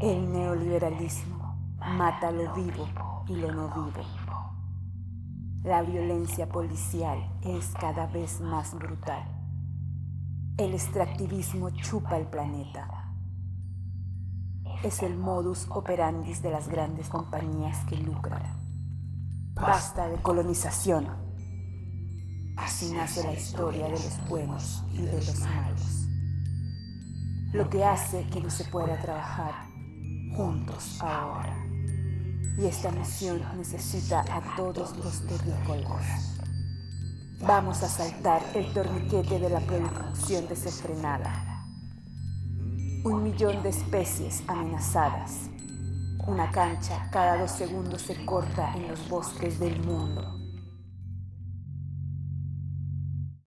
El neoliberalismo mata lo vivo y lo no vivo. La violencia policial es cada vez más brutal. El extractivismo chupa el planeta. Es el modus operandi de las grandes compañías que lucran. Basta de colonización. Así nace la historia de los buenos y de los malos. Lo que hace que no se pueda trabajar juntos ahora. Y esta misión necesita a todos los terrícolas. Vamos a saltar el torniquete de la producción desenfrenada. Un millón de especies amenazadas. Una cancha cada dos segundos se corta en los bosques del mundo.